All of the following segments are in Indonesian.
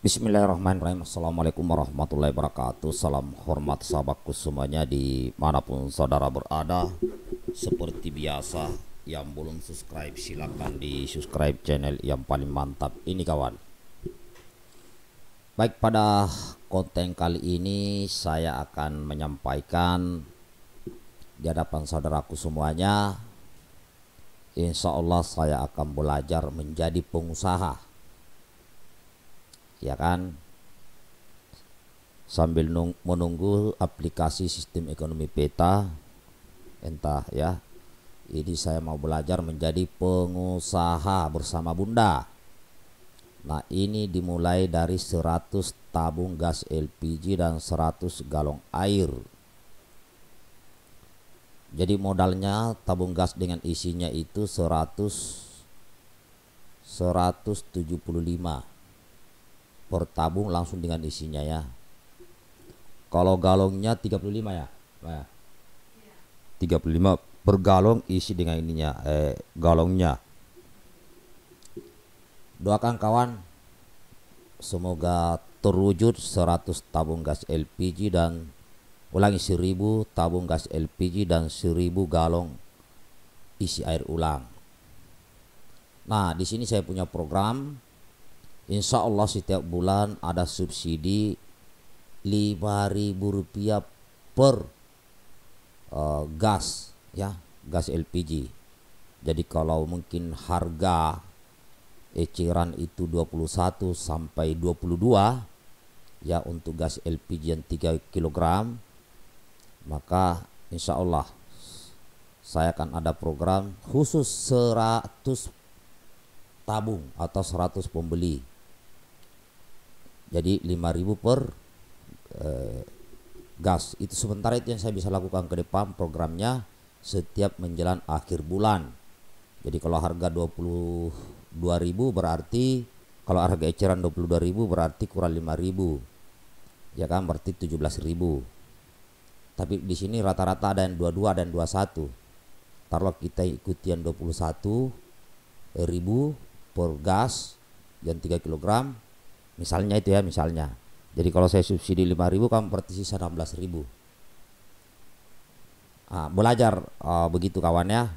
Bismillahirrahmanirrahim. Assalamualaikum warahmatullahi wabarakatuh. Salam hormat sahabatku semuanya Di mana pun saudara berada. Seperti biasa Yang belum subscribe silakan di subscribe channel yang paling mantap Ini kawan. Baik pada konten kali ini Saya akan menyampaikan Di hadapan saudaraku semuanya Insya Allah saya akan belajar menjadi pengusaha ya kan? Sambil menunggu aplikasi sistem ekonomi peta entah ya. Ini saya mau belajar menjadi pengusaha bersama bunda. Nah ini dimulai dari 100 tabung gas LPG dan 100 galon air. Jadi modalnya tabung gas dengan isinya itu 100 175 per tabung langsung dengan isinya ya. Kalau galongnya 35 ya nah, 35 per galong isi dengan ininya eh, galongnya. Doakan kawan semoga terwujud 100 tabung gas LPG dan ulangi 1000 tabung gas LPG dan 1000 galong isi air ulang. Nah, di sini saya punya program Insya Allah setiap bulan ada subsidi ribu rupiah per uh, gas ya gas LPG jadi kalau mungkin harga eceran itu 21 sampai 22 ya untuk gas LPG yang 3 kg maka insya Allah saya akan ada program khusus 100 tabung atau 100 pembeli jadi 5000 per eh, gas. Itu sementara itu yang saya bisa lakukan ke depan programnya setiap menjelang akhir bulan. Jadi kalau harga 22.000 berarti kalau harga eceran 22.000 berarti kurang 5.000 ya kan? Berarti 17.000 tapi di sini rata-rata ada yang 22 dan 21 taruhlah kita ikuti yang 21.000 per gas yang 3 kg misalnya itu ya misalnya. Jadi kalau saya subsidi 5000 kan berarti sisa 16000 nah, belajar uh, begitu kawannya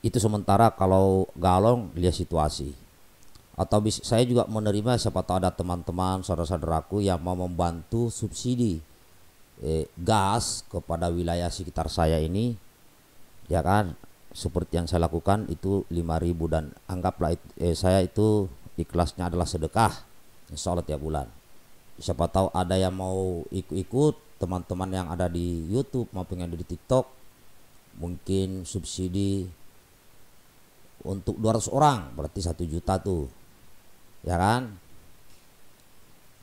itu sementara kalau galong lihat situasi. Atau bisa, saya juga menerima siapa tahu ada teman-teman saudara-saudaraku yang mau membantu subsidi eh, gas kepada wilayah sekitar saya ini ya kan? Seperti yang saya lakukan itu 5000 dan anggaplah eh, saya itu ikhlasnya adalah sedekah insya Allah tiap bulan. Siapa tahu ada yang mau ikut-ikut teman-teman yang ada di YouTube maupun yang ada di TikTok mungkin subsidi untuk 200 orang berarti satu juta tuh. Ya kan?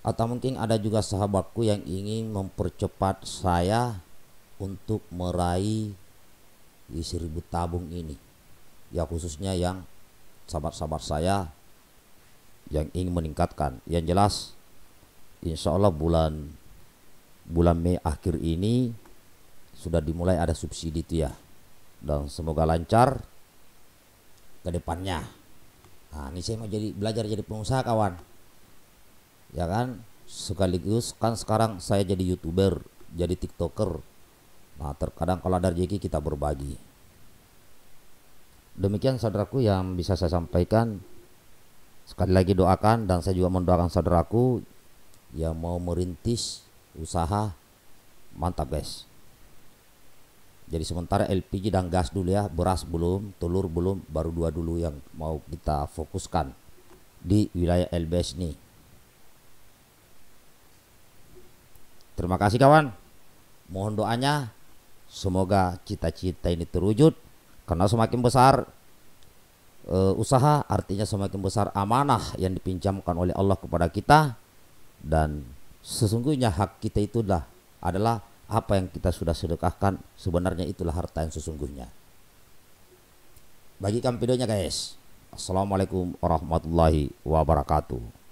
Atau mungkin ada juga sahabatku yang ingin mempercepat saya untuk meraih di seribu tabung ini. Ya khususnya yang sahabat-sahabat saya yang ingin meningkatkan. Yang jelas insya Allah bulan bulan Mei akhir ini sudah dimulai ada subsidi itu ya dan semoga lancar ke depannya. Nah ini saya mau jadi belajar jadi pengusaha kawan. Ya kan? Sekaligus kan sekarang saya jadi youtuber jadi tiktoker. Nah terkadang kalau ada rezeki kita berbagi. Demikian saudaraku yang bisa saya sampaikan Sekali lagi doakan dan saya juga mendoakan saudaraku yang mau merintis usaha mantap guys. Jadi sementara LPG dan gas dulu ya, beras belum, telur belum, baru dua dulu yang mau kita fokuskan di wilayah LBS ini. Terima kasih kawan. Mohon doanya semoga cita-cita ini terwujud karena semakin besar uh, usaha artinya semakin besar amanah yang dipinjamkan oleh Allah kepada kita. Dan sesungguhnya hak kita itulah adalah apa yang kita sudah sedekahkan. Sebenarnya itulah harta yang sesungguhnya. Bagikan videonya guys. Assalamualaikum warahmatullahi wabarakatuh